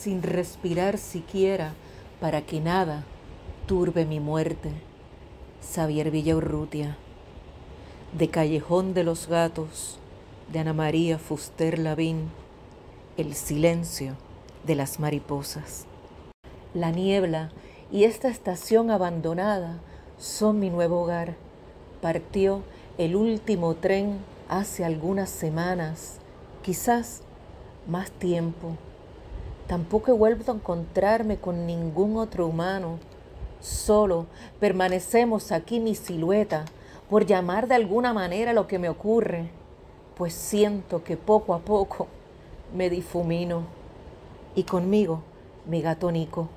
sin respirar siquiera para que nada turbe mi muerte. Xavier Villaurrutia, de Callejón de los Gatos, de Ana María Fuster Lavín, El silencio de las mariposas. La niebla y esta estación abandonada son mi nuevo hogar. Partió el último tren hace algunas semanas, quizás más tiempo. Tampoco he vuelto a encontrarme con ningún otro humano. Solo permanecemos aquí mi silueta, por llamar de alguna manera lo que me ocurre, pues siento que poco a poco me difumino. Y conmigo, mi gato Nico,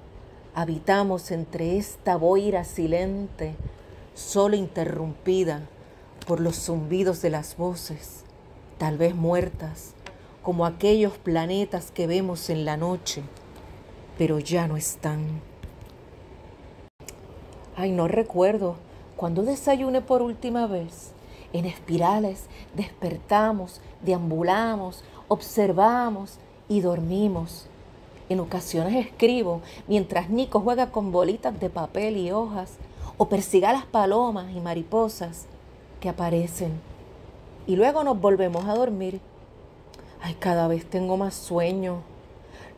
habitamos entre esta boira silente, solo interrumpida por los zumbidos de las voces, tal vez muertas, como aquellos planetas que vemos en la noche, pero ya no están. Ay, no recuerdo cuando desayuné por última vez. En espirales despertamos, deambulamos, observamos y dormimos. En ocasiones escribo mientras Nico juega con bolitas de papel y hojas o persiga las palomas y mariposas que aparecen. Y luego nos volvemos a dormir. Ay, cada vez tengo más sueño.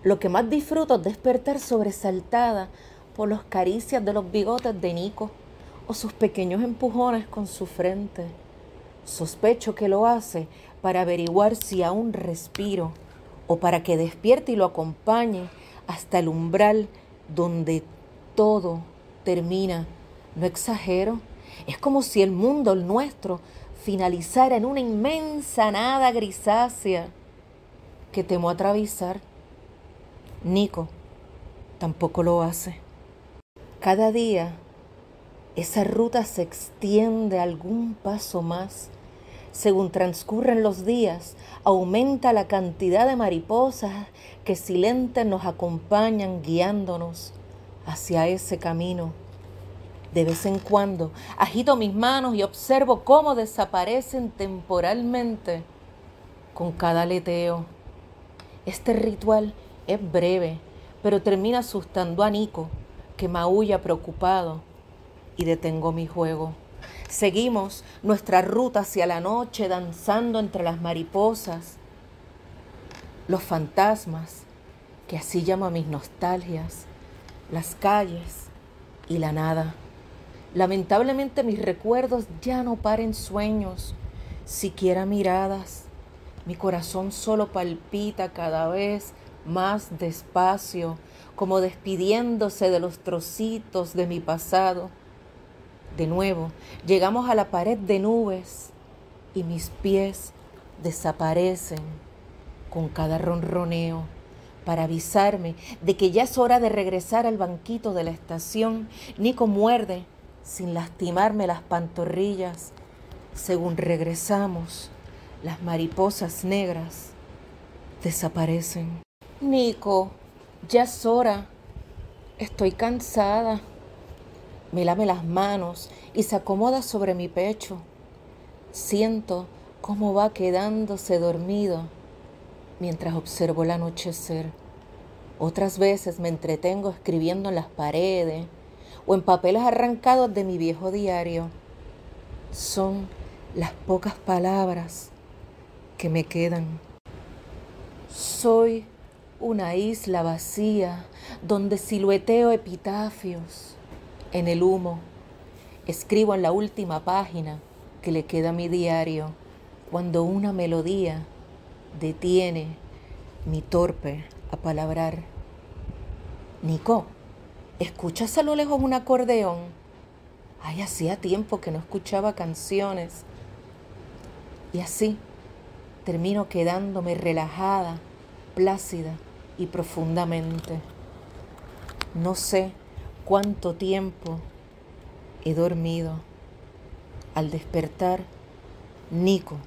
Lo que más disfruto es despertar sobresaltada por las caricias de los bigotes de Nico o sus pequeños empujones con su frente. Sospecho que lo hace para averiguar si aún respiro o para que despierte y lo acompañe hasta el umbral donde todo termina. No exagero. Es como si el mundo, el nuestro, finalizara en una inmensa nada grisácea que temo atravesar. Nico tampoco lo hace. Cada día esa ruta se extiende algún paso más. Según transcurren los días, aumenta la cantidad de mariposas que silentes nos acompañan guiándonos hacia ese camino. De vez en cuando agito mis manos y observo cómo desaparecen temporalmente con cada aleteo. Este ritual es breve, pero termina asustando a Nico, que maulla preocupado, y detengo mi juego. Seguimos nuestra ruta hacia la noche danzando entre las mariposas, los fantasmas, que así llamo a mis nostalgias, las calles y la nada. Lamentablemente mis recuerdos ya no paren sueños, siquiera miradas. Mi corazón solo palpita cada vez más despacio, como despidiéndose de los trocitos de mi pasado. De nuevo, llegamos a la pared de nubes y mis pies desaparecen con cada ronroneo para avisarme de que ya es hora de regresar al banquito de la estación. Nico muerde sin lastimarme las pantorrillas. Según regresamos, las mariposas negras desaparecen. Nico, ya es hora. Estoy cansada. Me lame las manos y se acomoda sobre mi pecho. Siento cómo va quedándose dormido mientras observo el anochecer. Otras veces me entretengo escribiendo en las paredes o en papeles arrancados de mi viejo diario. Son las pocas palabras que me quedan. Soy una isla vacía donde silueteo epitafios en el humo. Escribo en la última página que le queda a mi diario cuando una melodía detiene mi torpe a palabrar. Nico, ¿escuchas a lo lejos un acordeón? Ay, hacía tiempo que no escuchaba canciones. Y así termino quedándome relajada, plácida y profundamente. No sé cuánto tiempo he dormido. Al despertar, Nico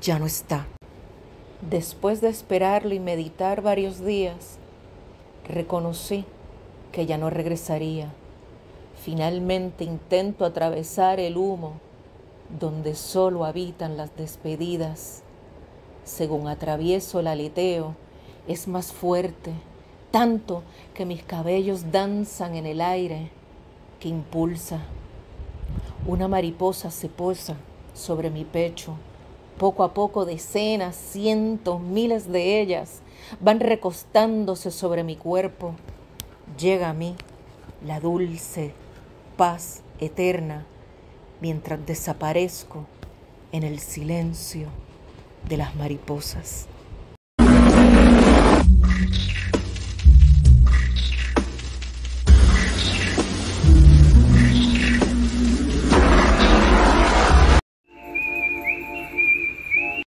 ya no está. Después de esperarlo y meditar varios días, reconocí que ya no regresaría. Finalmente intento atravesar el humo donde solo habitan las despedidas. Según atravieso el aleteo, es más fuerte, tanto que mis cabellos danzan en el aire que impulsa. Una mariposa se posa sobre mi pecho. Poco a poco decenas, cientos, miles de ellas van recostándose sobre mi cuerpo. Llega a mí la dulce paz eterna mientras desaparezco en el silencio de las mariposas.